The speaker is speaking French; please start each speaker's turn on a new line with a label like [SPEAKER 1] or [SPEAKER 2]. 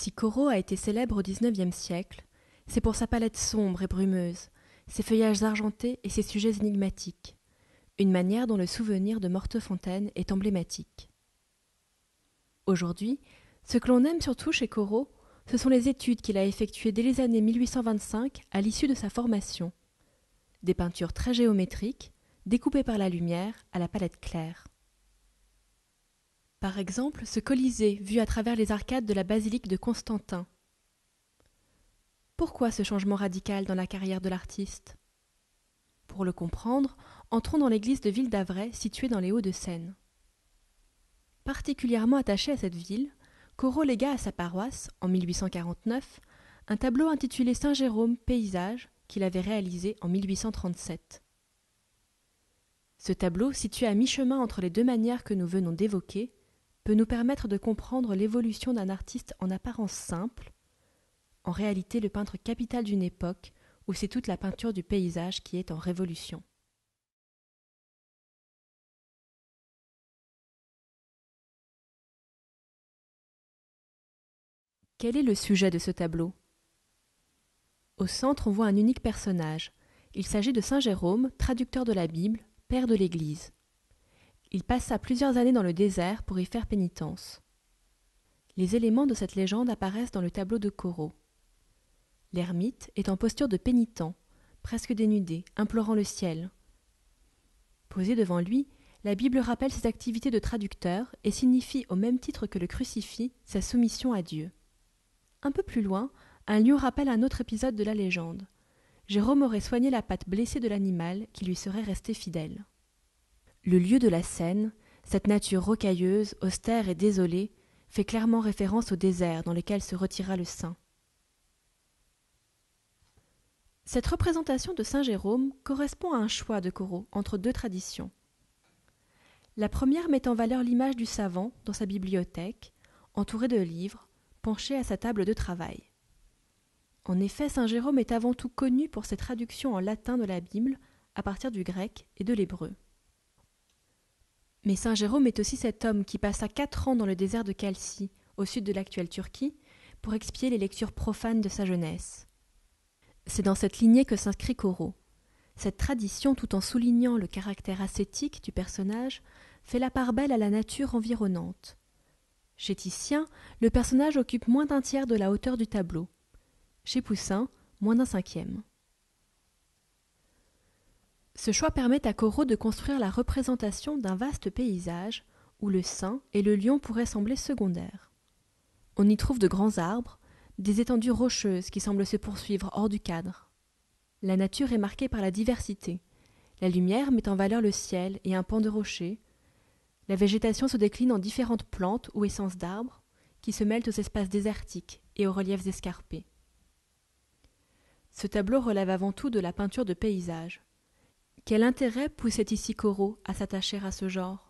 [SPEAKER 1] Si Corot a été célèbre au XIXe siècle, c'est pour sa palette sombre et brumeuse, ses feuillages argentés et ses sujets énigmatiques, une manière dont le souvenir de Mortefontaine est emblématique. Aujourd'hui, ce que l'on aime surtout chez Corot, ce sont les études qu'il a effectuées dès les années 1825 à l'issue de sa formation. Des peintures très géométriques, découpées par la lumière à la palette claire. Par exemple, ce Colisée vu à travers les arcades de la basilique de Constantin. Pourquoi ce changement radical dans la carrière de l'artiste? Pour le comprendre, entrons dans l'église de Ville d'Avray située dans les Hauts-de-Seine. Particulièrement attaché à cette ville, Corot légua à sa paroisse, en 1849, un tableau intitulé Saint Jérôme Paysage qu'il avait réalisé en 1837. Ce tableau, situé à mi-chemin entre les deux manières que nous venons d'évoquer, peut nous permettre de comprendre l'évolution d'un artiste en apparence simple, en réalité le peintre capital d'une époque où c'est toute la peinture du paysage qui est en révolution. Quel est le sujet de ce tableau? Au centre, on voit un unique personnage. Il s'agit de Saint Jérôme, traducteur de la Bible, père de l'Église. Il passa plusieurs années dans le désert pour y faire pénitence. Les éléments de cette légende apparaissent dans le tableau de Corot. L'ermite est en posture de pénitent, presque dénudé, implorant le ciel. Posé devant lui, la Bible rappelle ses activités de traducteur et signifie au même titre que le crucifix sa soumission à Dieu. Un peu plus loin, un lion rappelle un autre épisode de la légende. Jérôme aurait soigné la patte blessée de l'animal qui lui serait resté fidèle. Le lieu de la scène, cette nature rocailleuse, austère et désolée, fait clairement référence au désert dans lequel se retira le saint. Cette représentation de Saint Jérôme correspond à un choix de Corot entre deux traditions. La première met en valeur l'image du savant dans sa bibliothèque, entouré de livres, penché à sa table de travail. En effet, saint Jérôme est avant tout connu pour ses traductions en latin de la Bible à partir du grec et de l'hébreu. Mais saint Jérôme est aussi cet homme qui passa quatre ans dans le désert de Calcie, au sud de l'actuelle Turquie, pour expier les lectures profanes de sa jeunesse. C'est dans cette lignée que s'inscrit Corot. Cette tradition, tout en soulignant le caractère ascétique du personnage, fait la part belle à la nature environnante. Chez Titien, le personnage occupe moins d'un tiers de la hauteur du tableau. Chez Poussin, moins d'un cinquième. Ce choix permet à Corot de construire la représentation d'un vaste paysage où le saint et le lion pourraient sembler secondaires. On y trouve de grands arbres, des étendues rocheuses qui semblent se poursuivre hors du cadre. La nature est marquée par la diversité. La lumière met en valeur le ciel et un pan de rocher, la végétation se décline en différentes plantes ou essences d'arbres qui se mêlent aux espaces désertiques et aux reliefs escarpés. Ce tableau relève avant tout de la peinture de paysage. Quel intérêt poussait ici Corot à s'attacher à ce genre?